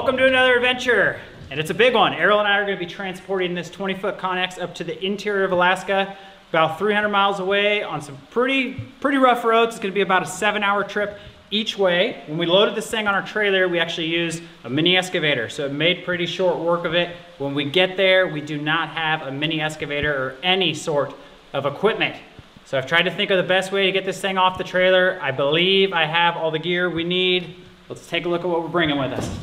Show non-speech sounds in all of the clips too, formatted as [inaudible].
Welcome to another adventure, and it's a big one. Arielle and I are gonna be transporting this 20 foot Conex up to the interior of Alaska, about 300 miles away on some pretty, pretty rough roads. It's gonna be about a seven hour trip each way. When we loaded this thing on our trailer, we actually used a mini excavator, so it made pretty short work of it. When we get there, we do not have a mini excavator or any sort of equipment. So I've tried to think of the best way to get this thing off the trailer. I believe I have all the gear we need. Let's take a look at what we're bringing with us.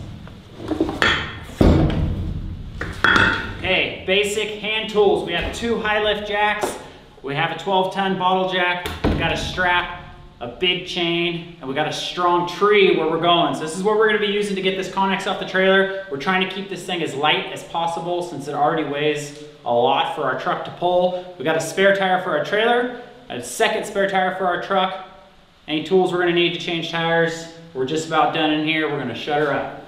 Okay, basic hand tools. We have two high lift jacks. We have a 12 ton bottle jack. We got a strap, a big chain, and we got a strong tree where we're going. So this is what we're gonna be using to get this Conex off the trailer. We're trying to keep this thing as light as possible since it already weighs a lot for our truck to pull. We got a spare tire for our trailer, a second spare tire for our truck. Any tools we're gonna need to change tires. We're just about done in here. We're gonna shut her up.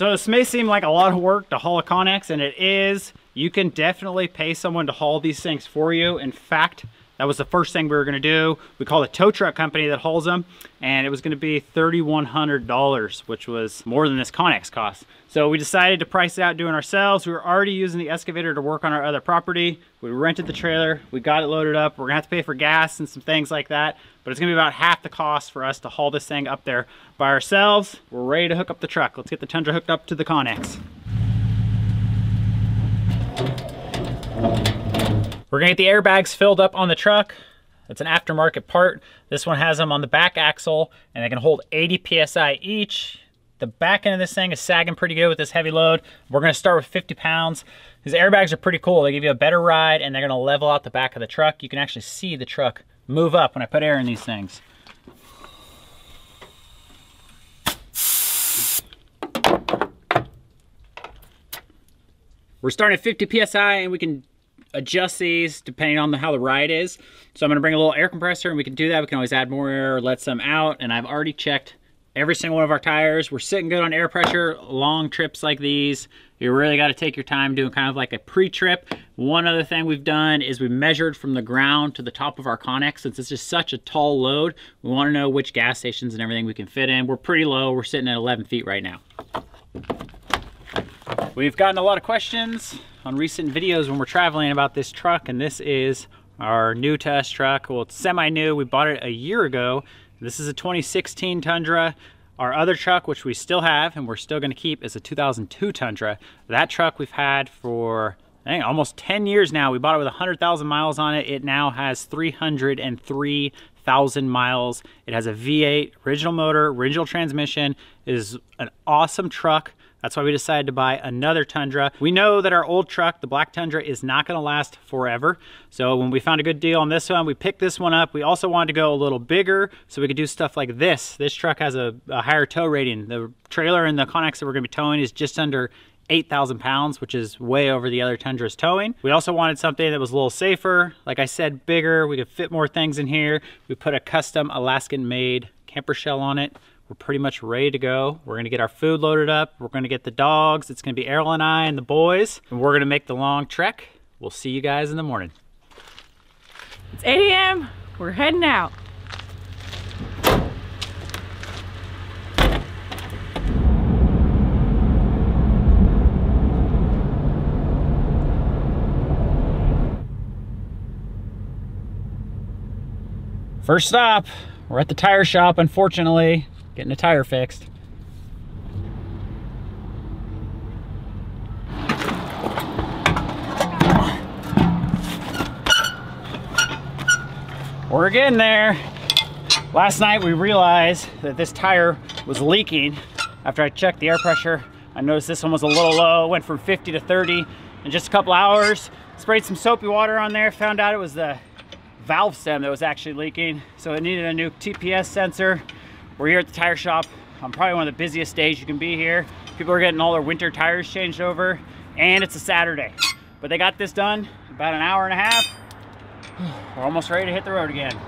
So this may seem like a lot of work to haul a Conex, and it is. You can definitely pay someone to haul these things for you. In fact, that was the first thing we were gonna do. We called a tow truck company that hauls them, and it was gonna be $3,100, which was more than this Conex cost. So we decided to price it out doing ourselves. We were already using the excavator to work on our other property. We rented the trailer, we got it loaded up. We're gonna have to pay for gas and some things like that, but it's gonna be about half the cost for us to haul this thing up there by ourselves. We're ready to hook up the truck. Let's get the Tundra hooked up to the Conex. We're gonna get the airbags filled up on the truck. It's an aftermarket part. This one has them on the back axle and they can hold 80 PSI each. The back end of this thing is sagging pretty good with this heavy load. We're gonna start with 50 pounds. These airbags are pretty cool. They give you a better ride and they're gonna level out the back of the truck. You can actually see the truck move up when I put air in these things. We're starting at 50 PSI and we can adjust these depending on the, how the ride is. So I'm gonna bring a little air compressor and we can do that. We can always add more air or let some out. And I've already checked every single one of our tires. We're sitting good on air pressure. Long trips like these, you really gotta take your time doing kind of like a pre-trip. One other thing we've done is we measured from the ground to the top of our Conex. Since it's just such a tall load, we wanna know which gas stations and everything we can fit in. We're pretty low, we're sitting at 11 feet right now. We've gotten a lot of questions on recent videos when we're traveling about this truck and this is our new test truck. Well, it's semi-new. We bought it a year ago. This is a 2016 Tundra. Our other truck, which we still have and we're still gonna keep, is a 2002 Tundra. That truck we've had for think almost 10 years now. We bought it with 100,000 miles on it. It now has 303,000 miles. It has a V8 original motor, original transmission. It is an awesome truck. That's why we decided to buy another Tundra. We know that our old truck, the black Tundra, is not gonna last forever. So when we found a good deal on this one, we picked this one up. We also wanted to go a little bigger so we could do stuff like this. This truck has a, a higher tow rating. The trailer and the Conex that we're gonna be towing is just under 8,000 pounds, which is way over the other Tundra's towing. We also wanted something that was a little safer. Like I said, bigger. We could fit more things in here. We put a custom Alaskan made camper shell on it. We're pretty much ready to go. We're gonna get our food loaded up. We're gonna get the dogs. It's gonna be Arielle and I and the boys. And we're gonna make the long trek. We'll see you guys in the morning. It's 8 a.m. We're heading out. First stop, we're at the tire shop, unfortunately getting a tire fixed. We're getting there. Last night we realized that this tire was leaking. After I checked the air pressure, I noticed this one was a little low, went from 50 to 30 in just a couple hours. Sprayed some soapy water on there, found out it was the valve stem that was actually leaking. So it needed a new TPS sensor. We're here at the tire shop. I'm probably one of the busiest days you can be here. People are getting all their winter tires changed over and it's a Saturday. But they got this done about an hour and a half. [sighs] We're almost ready to hit the road again.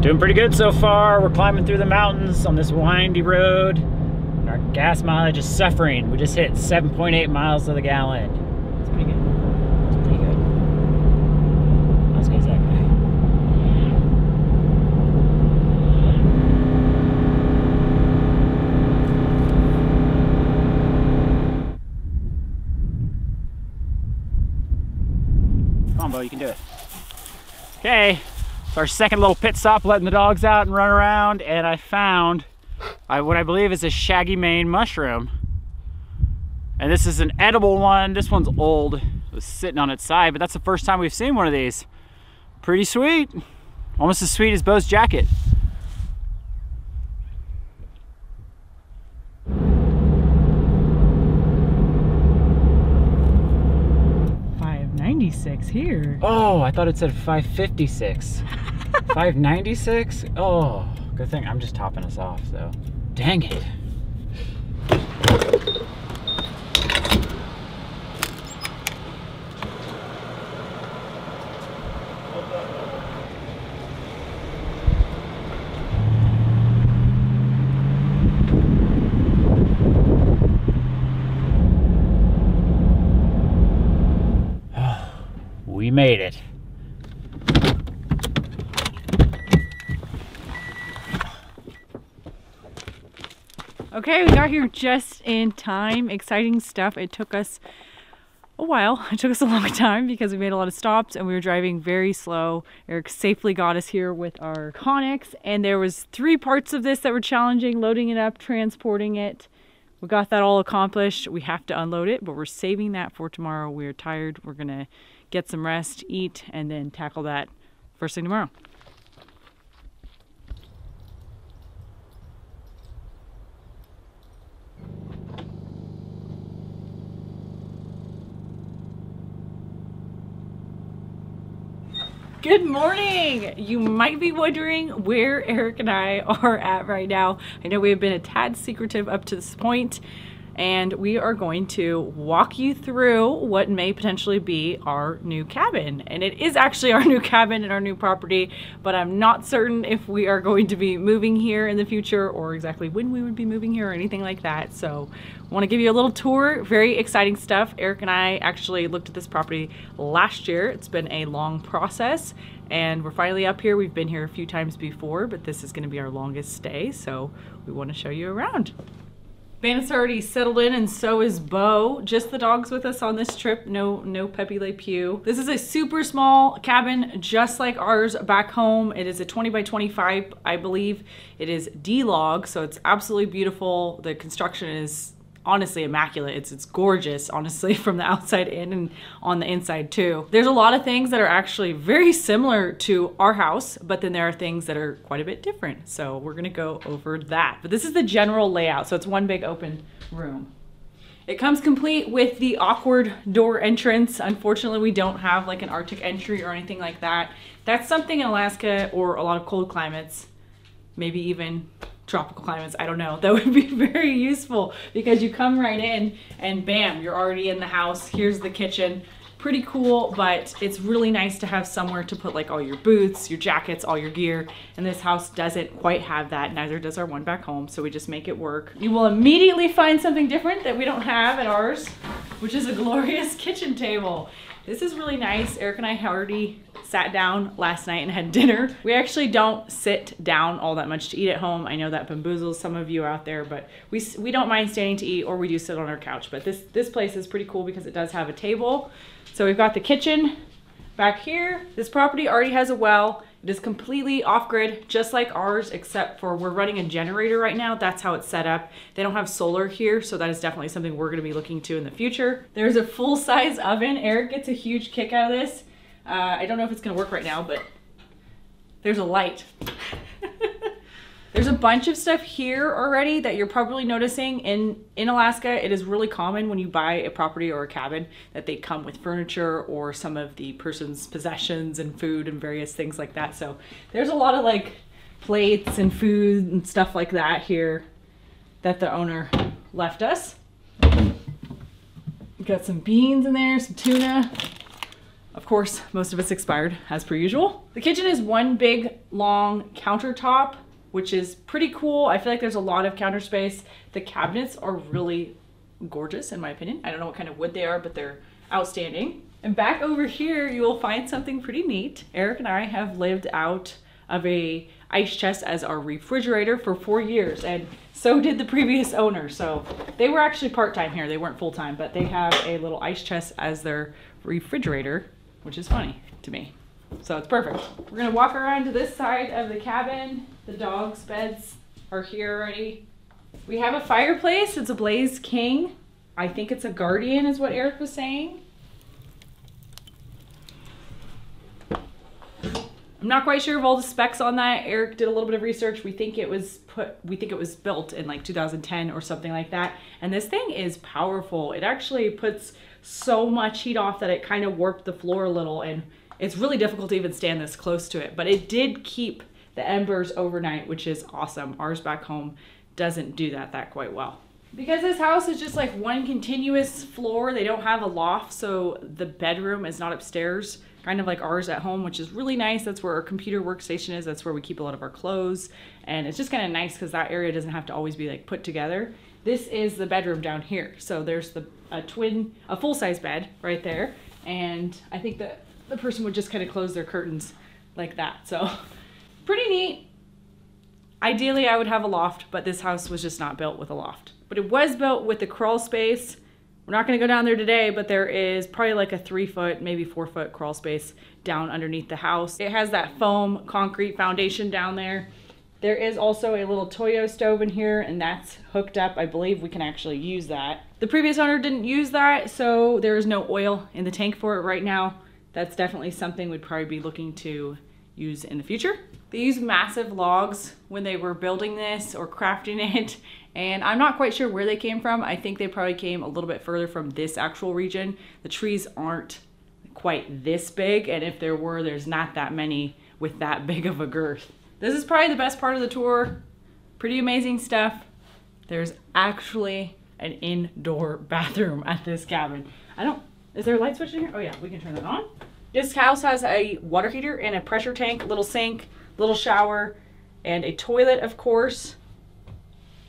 Doing pretty good so far. We're climbing through the mountains on this windy road. Gas mileage is suffering. We just hit 7.8 miles to the gallon. It's pretty good. It's pretty good. Not as good as that guy. Come on, Bo, you can do it. Okay, it's our second little pit stop, letting the dogs out and run around, and I found I, what I believe is a shaggy mane mushroom. And this is an edible one. This one's old. It was sitting on its side, but that's the first time we've seen one of these. Pretty sweet. Almost as sweet as Bo's jacket. Five ninety six here. Oh, I thought it said 556. 596? [laughs] Oh, good thing I'm just topping us off though. Dang it. [sighs] We made it. Okay, we got here just in time. Exciting stuff. It took us a while. [laughs] It took us a long time because we made a lot of stops and we were driving very slow. Eric safely got us here with our Conex and there was three parts of this that were challenging, loading it up, transporting it. We got that all accomplished. We have to unload it, but we're saving that for tomorrow. We're tired. We're going to get some rest, eat, and then tackle that first thing tomorrow. Good morning! You might be wondering where Eric and I are at right now. I know we have been a tad secretive up to this point, and we are going to walk you through what may potentially be our new cabin. And it is actually our new cabin and our new property, but I'm not certain if we are going to be moving here in the future or exactly when we would be moving here or anything like that. So I want to give you a little tour. Very exciting stuff. Eric and I actually looked at this property last year. It's been a long process and we're finally up here. We've been here a few times before, but this is going to be our longest stay. So we want to show you around. Bandit's already settled in and so is Bo. Just the dogs with us on this trip. No, no Pepe Le Pew. This is a super small cabin, just like ours back home. It is a 20 by 25, I believe. It is D-log, so it's absolutely beautiful. The construction is honestly immaculate. It's it's gorgeous, honestly, [laughs] from the outside in and on the inside too. There's a lot of things that are actually very similar to our house, but then there are things that are quite a bit different. So we're gonna go over that. But this is the general layout. So it's one big open room. It comes complete with the awkward door entrance. Unfortunately, we don't have like an Arctic entry or anything like that. That's something in Alaska or a lot of cold climates, maybe even tropical climates, I don't know, that would be [laughs] very useful because you come right in and bam, you're already in the house. Here's the kitchen. Pretty cool, but it's really nice to have somewhere to put like all your boots, your jackets, all your gear. And this house doesn't quite have that. Neither does our one back home. So we just make it work. You will immediately find something different that we don't have at ours, which is a glorious [laughs] kitchen table. This is really nice. Eric and I already sat down last night and had dinner. We actually don't sit down all that much to eat at home. I know that bamboozles some of you out there, but we, we don't mind standing to eat or we do sit on our couch. But this, this place is pretty cool because it does have a table. So we've got the kitchen back here. This property already has a well. It is completely off-grid, just like ours, except for we're running a generator right now. That's how it's set up. They don't have solar here, so that is definitely something we're gonna be looking to in the future. There's a full-size oven. Eric gets a huge kick out of this. Uh, I don't know if it's gonna work right now, but there's a light. [laughs] There's a bunch of stuff here already that you're probably noticing. In, in Alaska, it is really common when you buy a property or a cabin that they come with furniture or some of the person's possessions and food and various things like that. So there's a lot of like plates and food and stuff like that here that the owner left us. We've got some beans in there, some tuna. Of course, most of it's expired as per usual. The kitchen is one big long countertop, which is pretty cool. I feel like there's a lot of counter space. The cabinets are really gorgeous in my opinion. I don't know what kind of wood they are, but they're outstanding. And back over here, you will find something pretty neat. Eric and I have lived out of a ice chest as our refrigerator for four years and so did the previous owner. So they were actually part-time here. They weren't full-time, but they have a little ice chest as their refrigerator, which is funny to me. So it's perfect. We're gonna walk around to this side of the cabin. The dogs' beds are here already. We have a fireplace. It's a Blaze King. I think it's a Guardian is what Eric was saying. I'm not quite sure of all the specs on that. Eric did a little bit of research. We think it was put, we think it was built in like 2010 or something like that. And this thing is powerful. It actually puts so much heat off that it kind of warped the floor a little and it's really difficult to even stand this close to it. But it did keep the embers overnight, which is awesome. Ours back home doesn't do that that quite well. Because this house is just like one continuous floor, they don't have a loft, so the bedroom is not upstairs kind of like ours at home, which is really nice. That's where our computer workstation is. That's where we keep a lot of our clothes. And it's just kind of nice because that area doesn't have to always be like put together. This is the bedroom down here. So there's the a twin, a full-size bed right there. And I think that the person would just kind of close their curtains like that. So [laughs] pretty neat. Ideally, I would have a loft, but this house was just not built with a loft. But it was built with the crawl space we're not going to go down there today, but there is probably like a three foot, maybe four foot crawl space down underneath the house. It has that foam concrete foundation down there. There is also a little Toyo stove in here and that's hooked up. I believe we can actually use that. The previous owner didn't use that, so there is no oil in the tank for it right now. That's definitely something we'd probably be looking to use in the future. They used massive logs when they were building this or crafting [laughs] it and I'm not quite sure where they came from. I think they probably came a little bit further from this actual region. The trees aren't quite this big, and if there were, there's not that many with that [laughs] big of a girth. This is probably the best part of the tour. Pretty amazing stuff. There's actually an indoor [laughs] bathroom at this cabin. I don't, is there a light switch in here? Oh yeah, we can turn that on. This house has a water heater and a pressure tank, little sink, little shower, and a toilet, of course.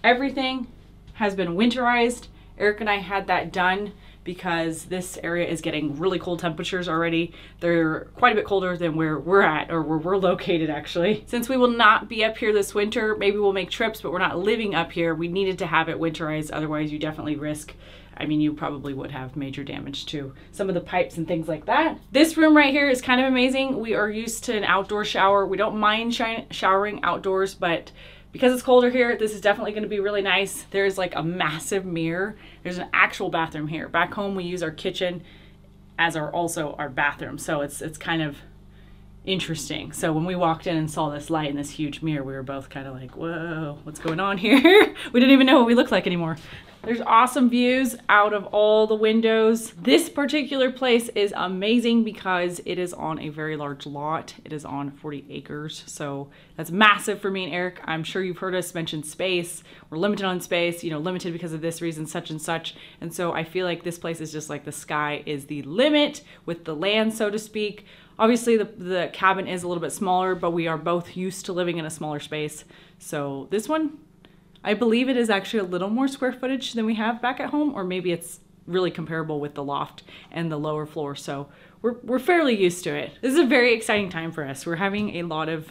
Everything has been winterized. Eric and I had that done because this area is getting really cold temperatures already. They're quite a bit colder than where we're at or where we're located actually. Since we will not be up here this winter, maybe we'll make trips, but we're not living up here. We needed to have it winterized. Otherwise you definitely risk I mean, you probably would have major damage to some of the pipes and things like that. This room right here is kind of amazing. We are used to an outdoor shower. We don't mind showering outdoors, but because it's colder here, this is definitely gonna be really nice. There's like a massive mirror. There's an actual bathroom here. Back home, we use our kitchen as our also our bathroom. So it's, it's kind of interesting. So when we walked in and saw this light in this huge mirror, we were both kind of like, whoa, what's going on here? [laughs] we didn't even know what we looked like anymore. There's awesome views out of all the windows. This particular place is amazing because it is on a very large lot. It is on 40 acres, so that's massive for me and Eric. I'm sure you've heard us mention space. We're limited on space, you know, limited because of this reason, such and such. And so I feel like this place is just like the sky is the limit with the land, so to speak. Obviously, the, the cabin is a little bit smaller, but we are both used to living in a smaller space. So this one, I believe it is actually a little more square footage than we have back at home, or maybe it's really comparable with the loft and the lower floor. So we're, we're fairly used to it. This is a very exciting time for us. We're having a lot of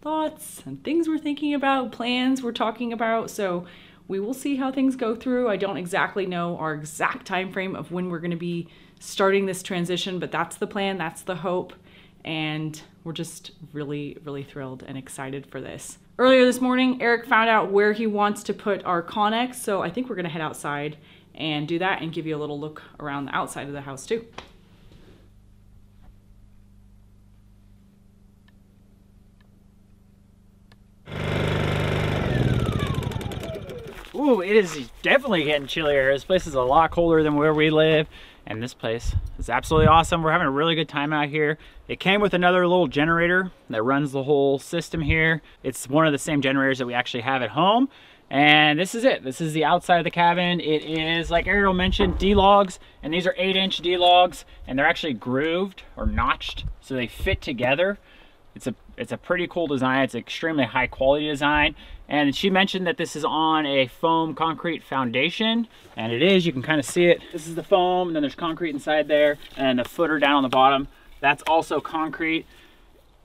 thoughts and things we're thinking about, plans we're talking about. So we will see how things go through. I don't exactly know our exact time frame of when we're going to be starting this transition, but that's the plan, that's the hope. And we're just really, really thrilled and excited for this. Earlier this morning, Eric found out where he wants to put our Conex, so I think we're gonna head outside and do that and give you a little look around the outside of the house too. Ooh, it is definitely getting chillier. This place is a lot colder than where we live and this place is absolutely awesome. We're having a really good time out here. It came with another little generator that runs the whole system here. It's one of the same generators that we actually have at home. And this is it. This is the outside of the cabin. It is, like Arielle mentioned, D-logs, and these are 8-inch D-logs, and they're actually grooved or notched, so they fit together. It's a it's a pretty cool design. It's an extremely high quality design. And she mentioned that this is on a foam concrete foundation. And it is, you can kind of see it. This is the foam, and then there's concrete inside there, and the footer down on the bottom. That's also concrete.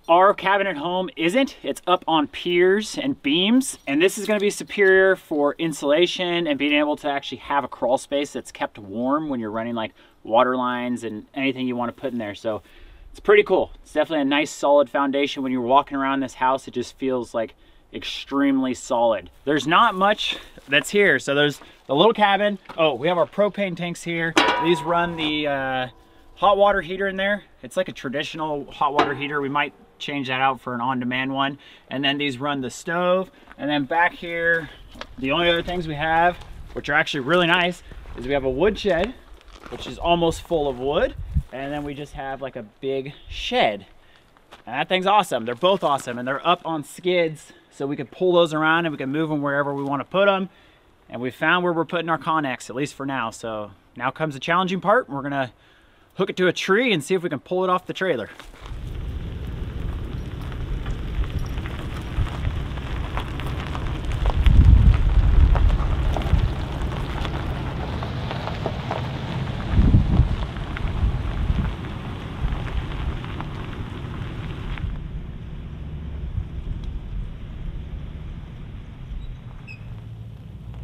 Our cabinet home isn't. It's up on piers and beams. And this is gonna be superior for insulation and being able to actually have a crawl space that's kept warm when you're running like water lines and anything you wanna put in there. So it's pretty cool. It's definitely a nice solid foundation. When you're walking around this house, it just feels like extremely solid. There's not much that's here. So there's the little cabin. Oh, we have our propane tanks here. These run the uh, hot water heater in there. It's like a traditional hot water heater. We might change that out for an on-demand one. And then these run the stove. And then back here, the only other things we have, which are actually really nice, is we have a wood shed, which is almost full of wood. And then we just have like a big shed. And that thing's awesome. They're both awesome. And they're up on skids. So we can pull those around and we can move them wherever we want to put them. And we found where we're putting our Conex, at least for now. So now comes the challenging part. We're gonna hook it to a tree and see if we can pull it off the trailer.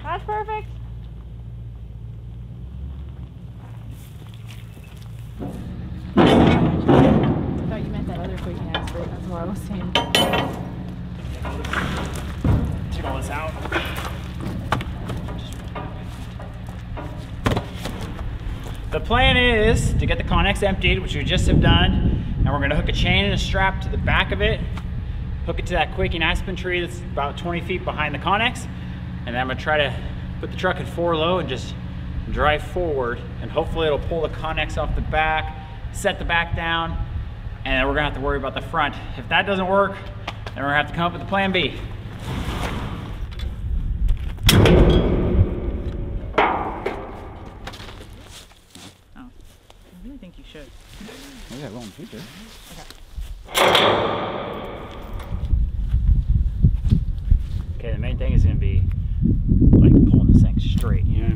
That's perfect. I thought you meant that other quick ass fruit. That's what I was saying. Take all this out. The plan is to get the Conex emptied, which we just have done, and we're gonna hook a chain and a strap to the back of it, hook it to that quaking aspen tree that's about 20 feet behind the Conex, and then I'm gonna try to put the truck in four low and just drive forward, and hopefully it'll pull the Conex off the back, set the back down, and then we're gonna have to worry about the front. If that doesn't work, then we're gonna have to come up with a plan B. I really think you should. In. Okay, the main thing is gonna be like pulling this thing straight, you know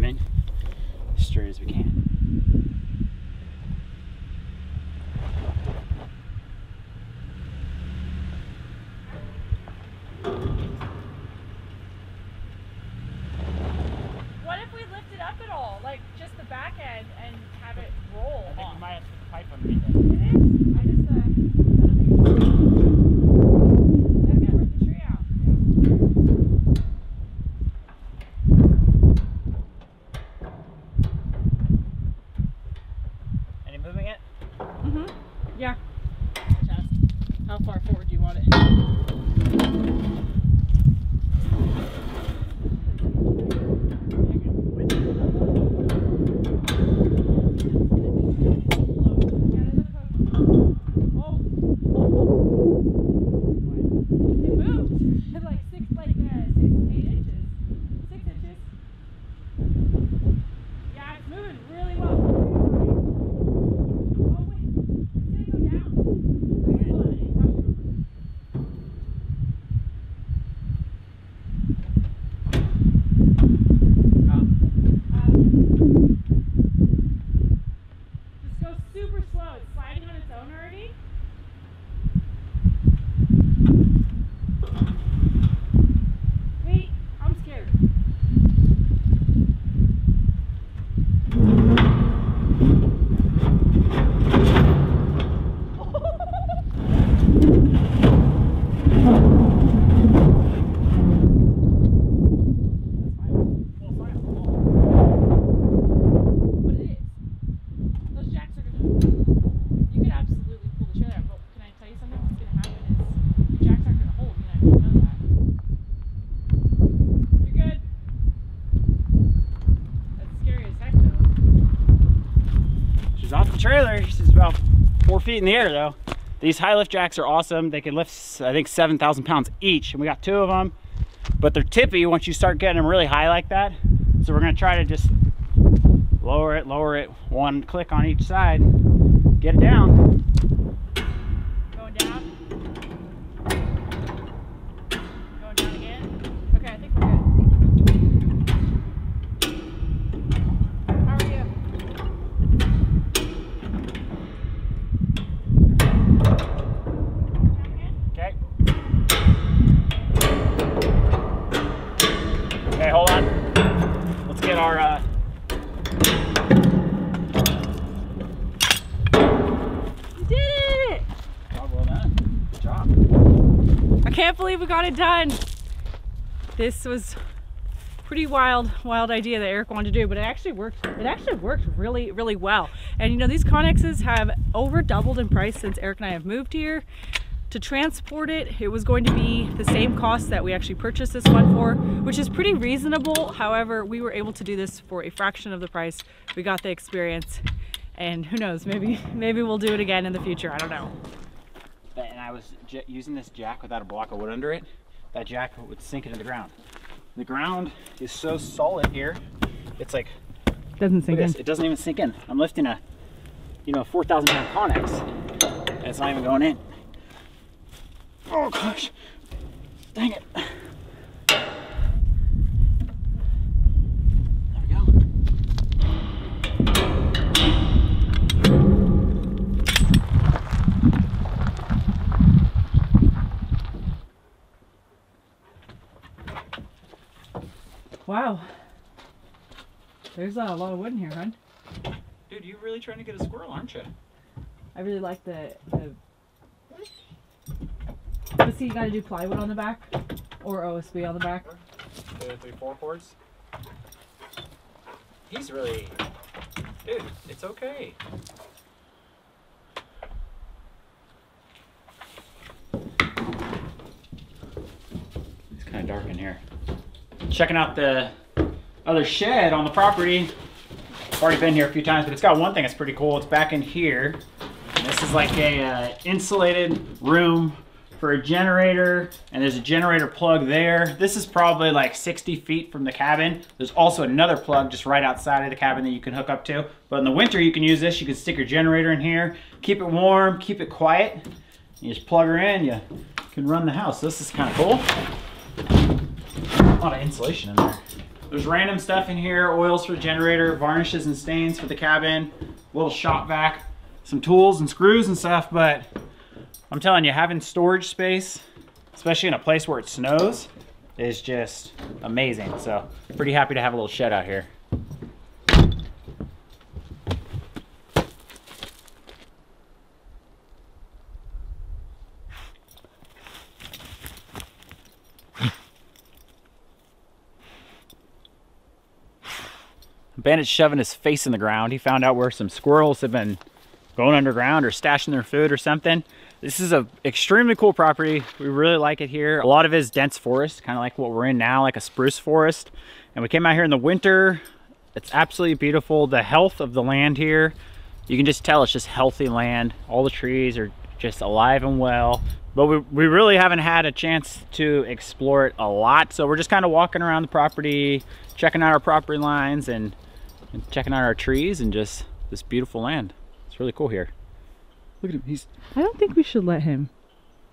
trailer. She's about four feet in the air though. These high lift jacks are awesome. They can lift, I think, 7,000 pounds each, and we got two of them. But they're tippy once you start getting them really high like that. So we're gonna try to just lower it, lower it, one click on each side, get it down. our uh, We did it! job well done. Job. I can't believe we got it done. This was pretty wild, wild idea that Eric wanted to do, but it actually worked. It actually worked really, really well. And you know, these Conexes have over doubled in price since Eric and I have moved here. To transport it, it was going to be the same cost that we actually purchased this one for, which is pretty reasonable. However, we were able to do this for a fraction of the price. We got the experience, and who knows, maybe [laughs] maybe we'll do it again in the future. I don't know. And I was using this jack without a block of wood under it. That jack would sink into the ground. The ground is so solid here. It's like Doesn't sink this, it doesn't even sink in. I'm lifting a, you know, 4,000 pound Conex, and it's not even going in. Oh gosh, dang it. Wow. There's uh, a lot of wood in here, hon. Dude, you're really trying to get a squirrel, aren't you? I really like the the. But see, you gotta do plywood on the back, or OSB on the back. Two, three, four chords. He's really, dude. It's okay. It's kind of dark in here. Checking out the other shed on the property. I've already been here a few times, but it's got one thing that's pretty cool. It's back in here. And this is like a uh, insulated room for a generator, and there's a generator plug there. This is probably like 60 feet from the cabin. There's also another plug just right outside of the cabin that you can hook up to. But in the winter, you can use this. You can stick your generator in here, keep it warm, keep it quiet. You just plug her in, you can run the house. This is kind of cool. A lot of insulation in there. There's random stuff in here, oils for the generator, varnishes and stains for the cabin, little shop vac, some tools and screws and stuff, but I'm telling you, having storage space, especially in a place where it snows, is just amazing. So pretty happy to have a little shed out here. Bandit's shoving his face in the ground. He found out where some squirrels have been going underground or stashing their food or something. This is a extremely cool property. We really like it here. A lot of it is dense forest, kind of like what we're in now, like a spruce forest. And we came out here in the winter. It's absolutely beautiful. The health of the land here, you can just tell it's just healthy land. All the trees are just alive and well. But we, we really haven't had a chance to explore it a lot. So we're just kind of walking around the property, checking out our property lines and, and checking out our trees and just this beautiful land. It's really cool here. Look at him. He's, I don't think we should let him.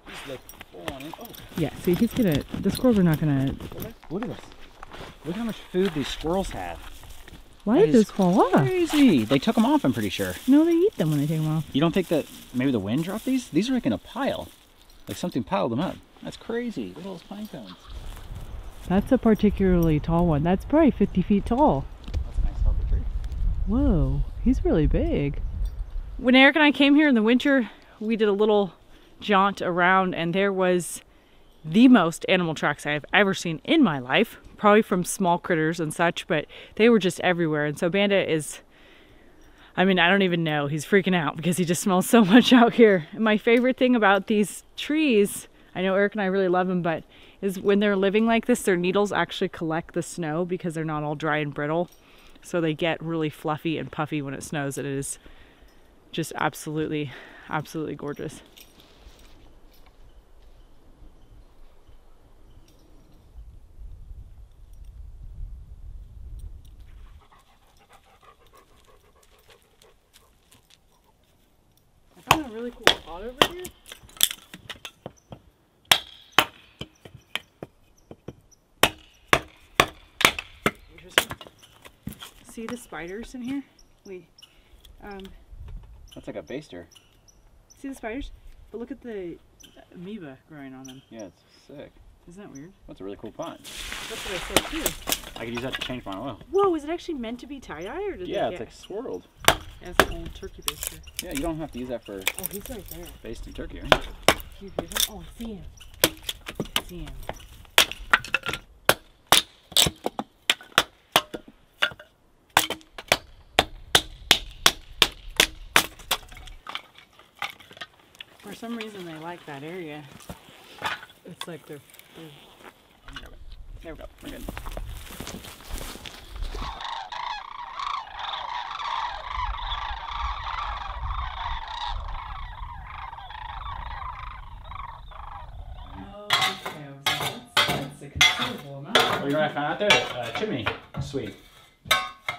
he's like full on in. Oh, Yeah, see, he's gonna. The squirrels are not gonna. look at this. Look how much food these squirrels have. Why That did those fall off? Crazy. They took them off, I'm pretty sure. No, they eat them when they take them off. You don't think that maybe the wind dropped these? These are like in a pile. Like something piled them up. That's crazy. Look at those pine cones. That's a particularly tall one. That's probably 50 feet tall. That's a nice healthy tree. Whoa, he's really big. When Eric and I came here in the winter, we did a little jaunt around, and there was the most animal tracks I've ever seen in my life. Probably from small critters and such, but they were just everywhere. And so Bandit is, I mean, I don't even know. He's freaking out because he just smells so [laughs] much out here. And my favorite thing about these trees, I know Eric and I really love them, but is when they're living like this, their needles actually collect the snow because they're not all dry and brittle. So they get really fluffy and puffy when it snows. And it is just absolutely, absolutely gorgeous. I found a really cool spot over here. Interesting. See the spiders in here? We, um, That's like a baster. See the spiders? But look at the amoeba growing on them. Yeah, it's sick. Isn't that weird? That's a really cool pond. That's what I said too. I could use that to change my oil. Whoa, is it actually meant to be tie-dye or did Yeah, they it's like swirled. That's an old turkey baster. Yeah, you don't have to use that for Oh, he's right there. basting turkey, right? You hear him? Oh, I see him. I see him. Some reason, they like that area. It's like they're, they're There we go. We're good. okay. That's, that's a considerable amount. Oh, you know what I found out there? Uh, chimney sweep.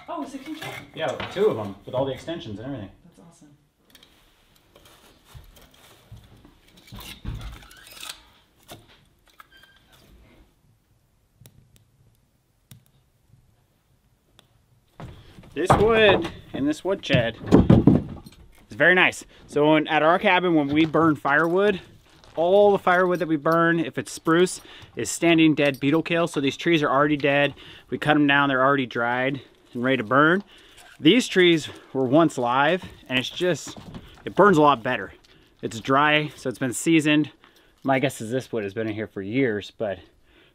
Oh, it's a control. Yeah, two of them with all the extensions and everything. Wood and this wood shed is very nice. So when, at our cabin, when we burn firewood, all the firewood that we burn, if it's spruce, is standing dead beetle kill. So these trees are already dead. We cut them down, they're already dried and ready to burn. These trees were once live and it's just, it burns a lot better. It's dry, so it's been seasoned. My guess is this wood has been in here for years, but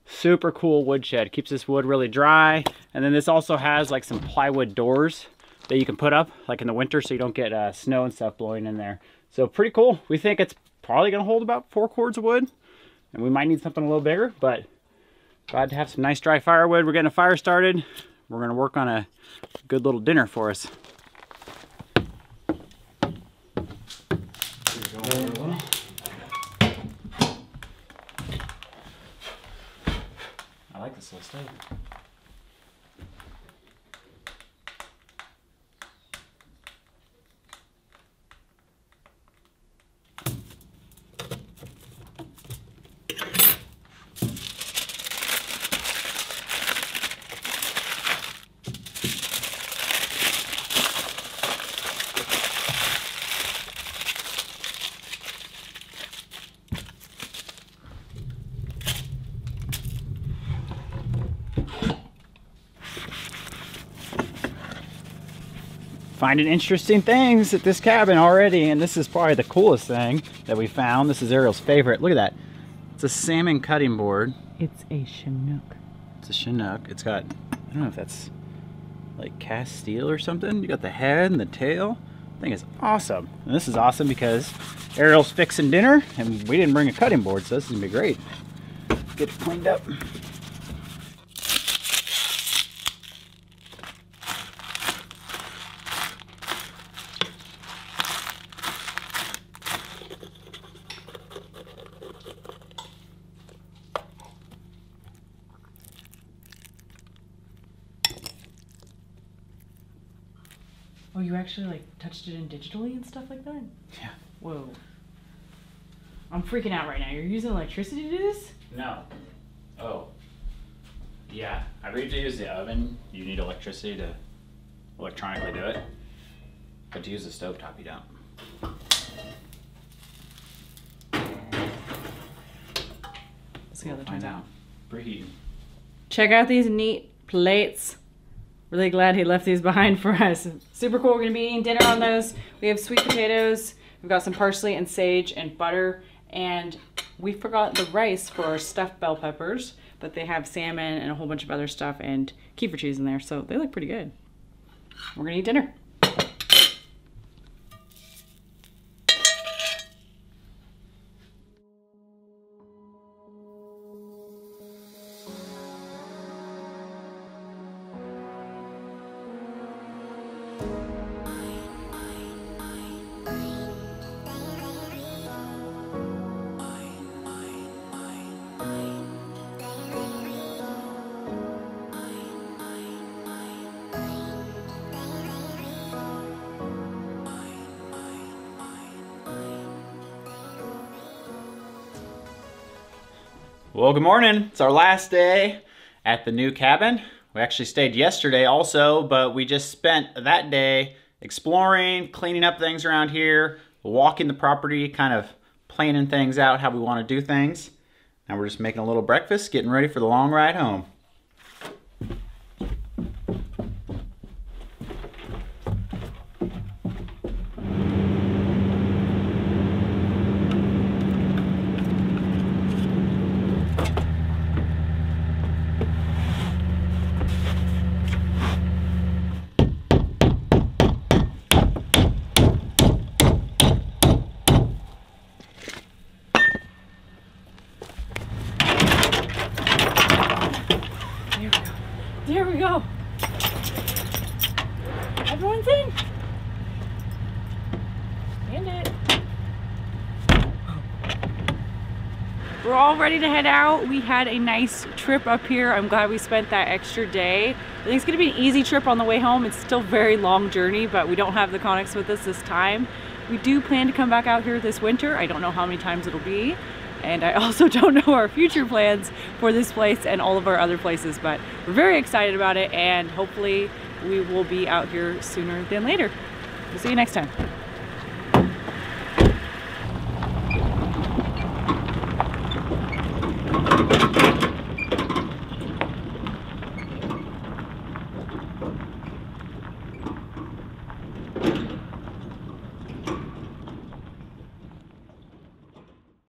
super cool woodshed. Keeps this wood really dry. And then this also has like some plywood doors that you can put up like in the winter so you don't get uh, snow and stuff blowing in there. So pretty cool. We think it's probably gonna hold about four cords of wood and we might need something a little bigger, but glad to have some nice dry firewood. We're getting a fire started. We're gonna work on a good little dinner for us. This little finding interesting things at this cabin already and this is probably the coolest thing that we found. This is Arielle's favorite. Look at that. It's a salmon cutting board. It's a Chinook. it's a chinook. It's got i don't know if that's like cast steel or something. You got the head and the tail. I think it's awesome. And this is awesome because Arielle's fixing dinner and we didn't bring a cutting board so this is gonna be great. Get it cleaned up Oh, you actually like touched it in digitally and stuff like that? Yeah. Whoa. I'm freaking out right now. You're using electricity to do this? No. Oh. Yeah. I believe to use the oven, you need electricity to electronically do it. But to use the stovetop, you don't. Let's see how that Find turns out. Preheating. Check out these neat plates. Really glad he left these behind for us. Super cool. We're gonna be eating dinner on those. We have sweet potatoes. We've got some parsley and sage and butter. And we forgot the rice for our stuffed bell peppers, but they have salmon and a whole bunch of other stuff and kefir cheese in there, so they look pretty good. We're gonna eat dinner. Well, good morning. It's our last day at the new cabin. We actually stayed yesterday also, but we just spent that day exploring, cleaning up things around here, walking the property, kind of planning things out, how we want to do things. Now we're just making a little breakfast, getting ready for the long ride home. Here we go. Everyone's in. And it. We're all ready to head out. We had a nice trip up here. I'm glad we spent that extra day. I think it's gonna be an easy trip on the way home. It's still very long journey, but we don't have the Conex with us this time. We do plan to come back out here this winter. I don't know how many times it'll be. And I also [laughs] don't know our future plans for this place and all of our other places, but we're very excited about it and hopefully we will be out here sooner than later. We'll see you next time.